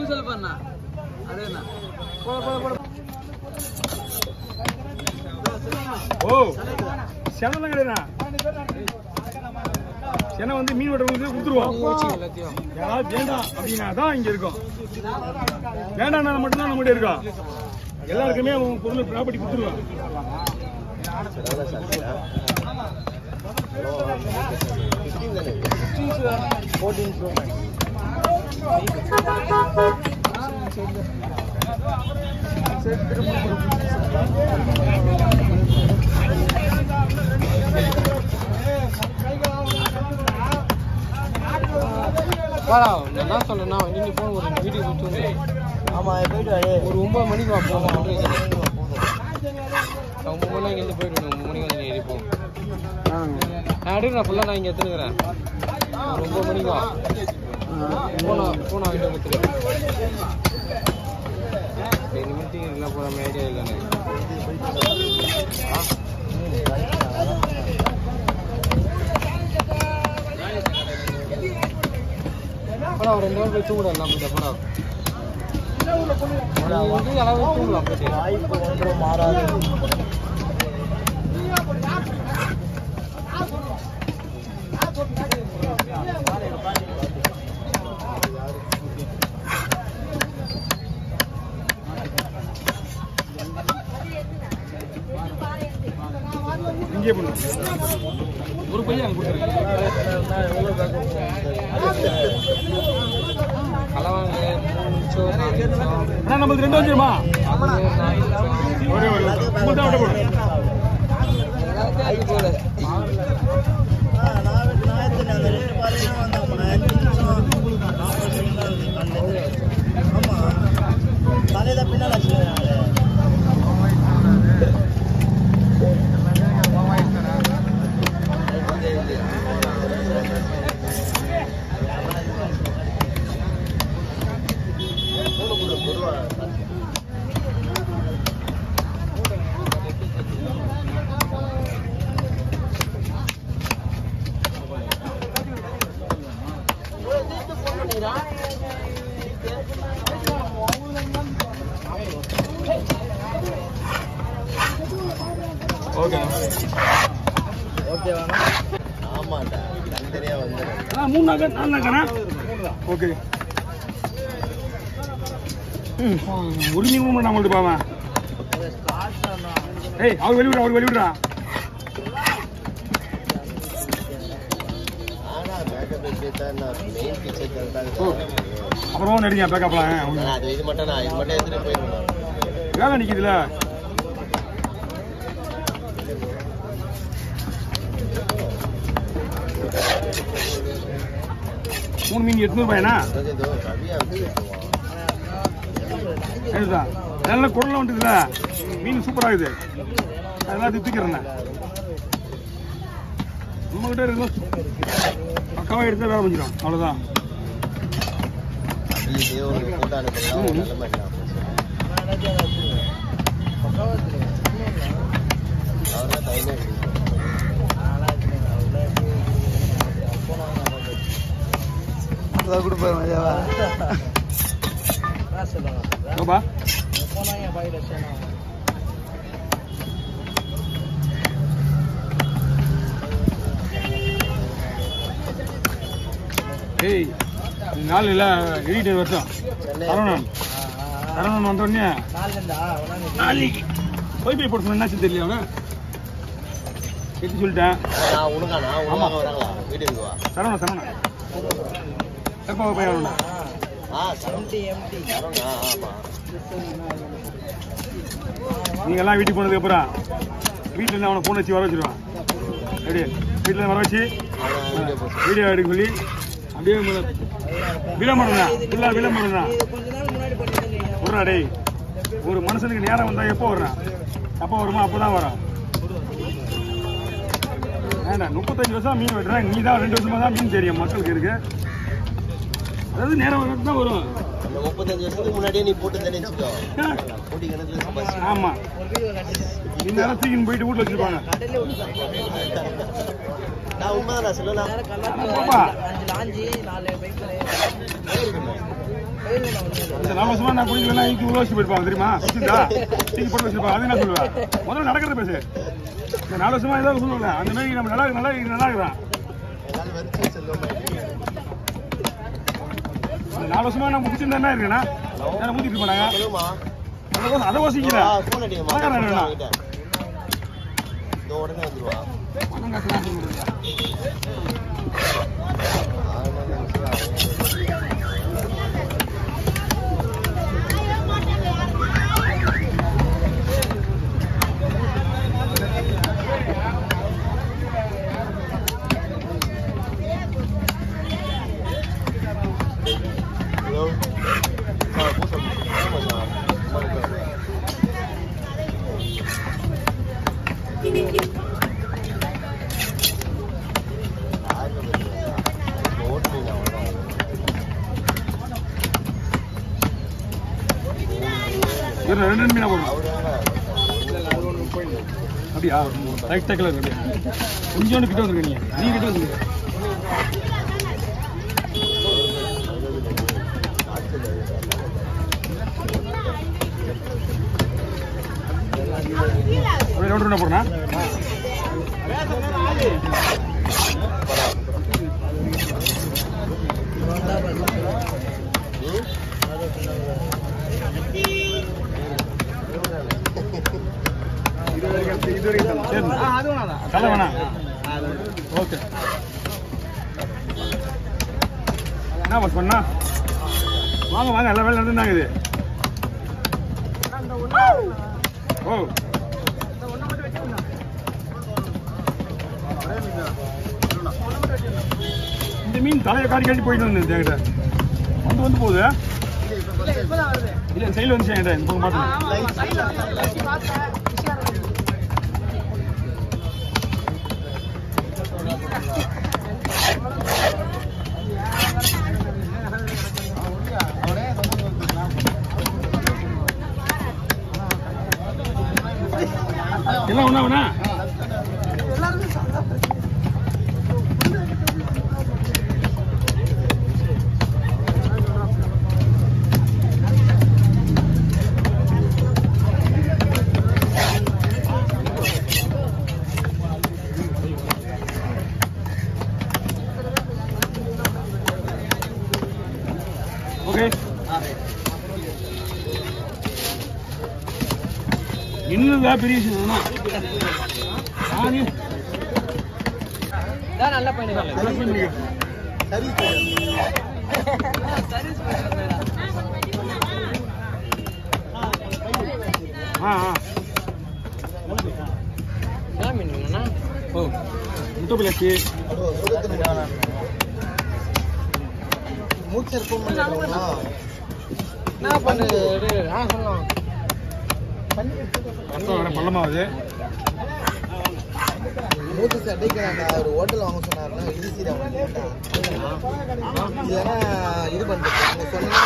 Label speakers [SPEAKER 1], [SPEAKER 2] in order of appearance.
[SPEAKER 1] ஊசல் பண்ணா அதேண்ணா
[SPEAKER 2] ஓ சென்னை கிடையாதுண்ணா சென்னை வந்து மீன் வெட்டுறவங்களுக்கு கொடுத்துருவோம்.
[SPEAKER 1] எல்லாத்தையும்
[SPEAKER 2] யாராவது வேண்டாம் அப்படின்னா தான் இங்க இருக்கும். வேண்டாம்னா மட்டும்தான் நம்மகிட்ட இருக்கோம். எல்லாருக்குமே உன் பொருள் ப்ராப்பர்ட்டி கொடுத்துருவோம்
[SPEAKER 1] வாடா நான் என்ன சொல்றேன்னா நீங்க போன் ஒரு வீட்டுக்கு போச்சு
[SPEAKER 3] ஆமா போயிட்டு
[SPEAKER 1] ஒரு ஒன்பது மணிக்கு வா போகும் ஒன்பது மணி இங்கேருந்து போயிட்டு ஒன்பது மணிக்கு வந்து இருப்போம் நான் எடுக்கிறேன் ஃபுல்லாக நான் இங்கே எடுத்துனுக்கிறேன் ஒரு ஒன்பது மணிக்கு வா. போனா போனா போகிற மாதிரி ஐடியா இல்லை எனக்கு படம் ஒரு ரெண்டு நாள் போய் எல்லாம் போயிட்டு படம் எல்லாமே தூங்கலாம் போயிட்டு
[SPEAKER 3] மாறாது
[SPEAKER 2] இங்கே பண்ணுவோம் ஒரு பையன் அங்கே கொடுத்துருக்கேன் நம்மளுக்கு ரெண்டு வந்துருமா ஒரே ஒரு விட போடும்
[SPEAKER 1] அது போல
[SPEAKER 3] தலையில பின்னால வச்சுக்கிறாங்க
[SPEAKER 2] ஓகே
[SPEAKER 3] ஓகேவா ஆமாண்டா தனித்தனியா வந்துடும்
[SPEAKER 2] மூணு நாலு ஓகே நம்மள்ட்ட பாவன் ஏய் அவர் வெளிவிடுறா அவர் வெளிவிடுறா அப்புறமா நடிங்க பேக்கப்லாம்
[SPEAKER 3] அது இது மட்டும் நான் இது மட்டும் எடுத்துட்டு போயிருந்தேன்
[SPEAKER 2] வேலை நிற்கிதுல மூணு மீன் எட்நூறு ரூபாய்ண்ணா சரிதான் நல்ல குடலாம் வந்துதுல மீன் சூப்பராக இருக்குது அதெல்லாம் தித்துக்கிறேண்ணே. நம்மகிட்ட இருக்கும் பக்காவாக எடுத்தால் வேலை பண்ணிடும் அவ்வளோதான்
[SPEAKER 3] இது ஒரு ஒரு நல்ல மாதிரி அவர்தான் தைரியம் இருக்கு.
[SPEAKER 2] ஓப்பா ஏய் இந்த நாள் இல்லை எடிட்டர் வருஷம். சரவணன். சரவணன் வந்த உடனே நாளைக்கு. போய் போய் போட சொன்ன என்னாச்சு தெரியல அவன்? சொல்லிட்டேன். சரவணன் சரவணன். எப்போ வரணும்?
[SPEAKER 3] ஆ எம்டி எம்டி ஆமா.
[SPEAKER 2] நீங்க எல்லாம் வீட்டுக்கு போனதுக்கு அப்புறம் வீட்டுல அவனை போன் வச்சு வர வச்சிருவான். எப்படி வீட்டுல வர வச்சு
[SPEAKER 3] வீடியோ
[SPEAKER 2] எடுக்க சொல்லி அப்படியே விளம்பரம் தான் ஃபுல்லா விளம்பரம் தான் விட்றா டேய் ஒரு மனுஷனுக்கு நேரம் வந்தா எப்போ வர்றான்? எப்போ வருமா? அப்பதான் வரும் வேண்டாம் முப்பத்தஞ்சு வருஷம் மீன் வெட்டுறேன் நீ தான் ரெண்டு வருஷமா தான் மீன் தெரியும் மக்களுக்கு இருக்கு அதாவது நேரம் வரது தான் வரும்.
[SPEAKER 3] அந்த முப்பத்தஞ்சு வருஷத்துக்கு முன்னாடியே நீ போட்டு தானே வச்சுக்கோ போட்டி கணக்குல சம்பாதிச்சு.
[SPEAKER 2] ஆமா. இந்நேரம் தூக்கின்னு போயிட்டு வீட்டுல வச்சிருப்பாங்க.
[SPEAKER 3] நான் உண்மைதான் நான் சொல்லலாம் நாலு
[SPEAKER 2] வருஷமா குடிக்கலன்னா இன்னைக்கு உள்ள வச்சு போயிருப்பாங்க தெரியுமா? புரியுதா தூக்கி போட்டு வச்சிருப்பாங்க அது என்ன சொல்லுவேன் முதல்ல நடக்கிறத பேசு. இந்த நாலு வருஷமா ஏதாவது சொல்லுவேன் அந்த மாதிரி நம்ம நல்லா நல்லா நல்லா இருக்கிறான். நாலு வருஷமா நான் முடிச்சிருந்தா என்ன இருக்குண்ணா நான் ஊத்திட்டு
[SPEAKER 3] சொல்லுமா
[SPEAKER 2] அதை யோசிக்கிறேன்.
[SPEAKER 3] உடனே வந்துருவா.
[SPEAKER 2] ரெண்டு ரெண்டு மீனா அப்படியா? ரைட் சைக்கிள் இருக்கு அப்படியா? கொஞ்சோண்டு கிட்ட வந்துருக்க நீங்க. நீ கிட்ட வந்துருக்க அப்படியே ரவுண்ட் ரவுண்டா போடுறா ஓகே. என்ன பஸ் பண்ணா வாங்க வாங்க எல்லா வேலை நடந்துருந்தாங்க இது ஓ இந்த மீன் தலையை காடி காட்டி போயிட்டு வந்து என்கிட்ட வந்து வந்து போகுது இல்லை சைடில் வந்துச்சு என்கிட்ட இந்த பக்கம் பார்த்து ஓகே இன்னும் பெரிய விஷயம் நானே
[SPEAKER 1] நல்ல பையன்
[SPEAKER 2] செலக்ட் பண்ணிக்க.
[SPEAKER 3] சரி
[SPEAKER 2] ஆ ஆ
[SPEAKER 1] என்ன மீனுங்கண்ணா
[SPEAKER 2] ஓ முட்டை பிள்ளைச்சி
[SPEAKER 3] மூச்சர்
[SPEAKER 1] என்ன பண்ணுது ஆ சொல்லலாம்
[SPEAKER 2] ரத்தம் வர
[SPEAKER 3] ஒரு ஹோட்டல் வாங்க சொன்னாருன்னா இடிசி தான் இல்லைன்னா இது பண்ணுறது சொன்னா